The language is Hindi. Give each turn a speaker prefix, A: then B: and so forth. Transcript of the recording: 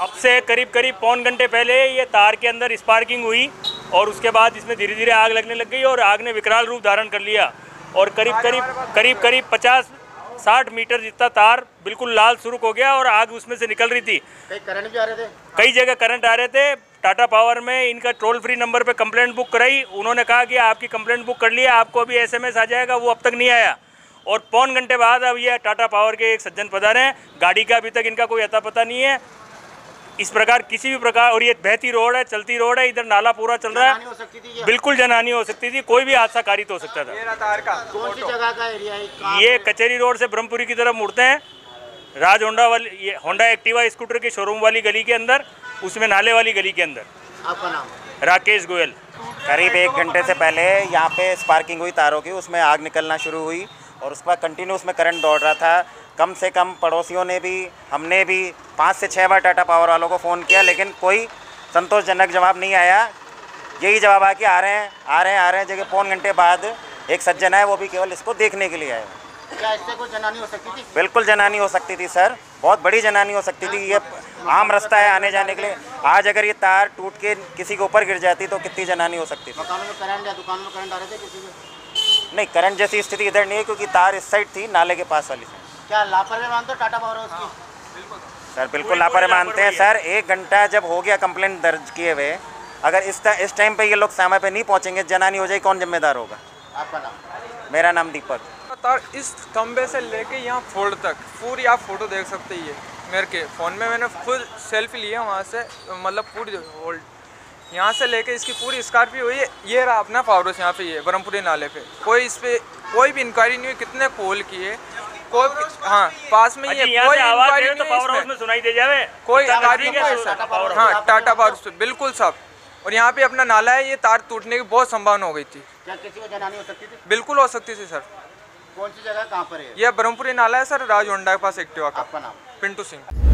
A: से करीब करीब पौन घंटे पहले ये तार के अंदर स्पार्किंग हुई और उसके बाद इसमें धीरे धीरे आग लगने लग गई और आग ने विकराल रूप धारण कर लिया। और करीब करीब करीब करीब पचास साठ मीटर जितना तार बिल्कुल लाल सुरुक हो गया और आग उसमें से निकल रही थी।
B: कई करंट भी आ रहे थे?
A: कई जगह करंट आ रहे थे। टाटा पावर में इनका टोल फ्री नंबर पे कंप्लेंट बुक कराई। उन्होंने कहा कि आपकी कंप्लेंट बुक कर लिया आपको अभी एसएमएस आ जाएगा वो अब तक नहीं आया। और पौन घंटे बाद अब ये टाटा पावर के एक सज्जन पधारे हैं। गाड़ी का अभी तक इनका कोई अता पता नहीं है। इस प्रकार किसी भी प्रकार और ये बहती रोड है चलती रोड है इधर नाला पूरा चल रहा है।
B: हो सकती थी
A: बिल्कुल जनहानि हो सकती थी कोई भी हादसा कारित हो सकता था।
C: मेरा तार का
B: कौन सी जगह का एरिया है? कहाँ
A: ये कचेरी रोड से ब्रह्मपुरी की तरफ़ मुड़ते हैं। राज होंडा वाली ये होंडा एक्टिवा स्कूटर के शोरूम वाली गली के अंदर उसमें नाले वाली गली के अंदर।
B: आपका नाम?
A: राकेश गोयल।
D: करीब एक घंटे से पहले यहाँ पे स्पार्किंग हुई तारों की उसमें आग निकलना शुरू हुई। और उसके बाद कंटिन्यू उसमें करंट दौड़ रहा था। कम से कम पड़ोसियों ने भी हमने भी पाँच से छः बार टाटा पावर वालों को फ़ोन किया लेकिन कोई संतोषजनक जवाब नहीं आया। यही जवाब आ कि आ रहे हैं आ रहे हैं आ रहे हैं जगह पौन घंटे बाद एक सज्जन है वो भी केवल इसको देखने के लिए आए
B: क्या इससे कोई जनानी हो सकती थी?
D: बिल्कुल जनानी हो सकती थी सर। बहुत बड़ी जनानी हो सकती थी। ये आम रास्ता है आने जाने के लिए। आज अगर ये तार टूट के किसी के ऊपर गिर जाती तो कितनी जनानी हो सकती थी।
B: में करंट या दुकानों में करंट आ रहे थे किसी
D: नहीं करंट जैसी स्थिति इधर नहीं है क्योंकि तार इस साइड थी नाले के पास वाली साइड
B: क्या लापरवाही मानते हो टाटा पावर हाउस की?
D: सर बिल्कुल लापरवाही मानते हैं सर। एक घंटा जब हो गया कंप्लेंट दर्ज किए हुए अगर इस इस टाइम पे ये लोग समय पे नहीं पहुँचेंगे जनानी हो जाए कौन जिम्मेदार होगा?
B: आपका नाम?
D: मेरा नाम दीपक।
C: तार इस खंबे से लेके यहाँ फोल्ड तक पूरी आप फ़ोटो देख सकते हैं ये मेरे के फ़ोन में मैंने खुद सेल्फी लिया वहाँ से मतलब पूरी होल्ड। यहाँ से लेके इसकी पूरी स्कॉर्पियो हुई है। ये रहा अपना पावर हाउस यहाँ पे ये ब्रह्मपुरी नाले पे। कोई इस पे कोई भी इंक्वायरी नहीं हुई कितने कॉल किए। कोई हाँ पास में ये कोई इंक्वायरी
A: तो
C: नहीं
A: पावर हाउस में सुनाई दे जावे।
C: कोई इंक्वायरी नहीं है हाँ टाटा पावर हाउस पे बिल्कुल सब। और यहाँ पे अपना नाला है ये तार टूटने की बहुत संभावना हो गई थी।
B: क्या किसी को जनानी हो सकती थी?
C: बिल्कुल हो सकती थी सर।
B: कौन सी जगह कहाँ पर है?
C: ये ब्रह्मपुरी नाला है सर राज होंडा के पास एक्टिवा का।
B: आपका नाम?
C: पिंटू सिंह।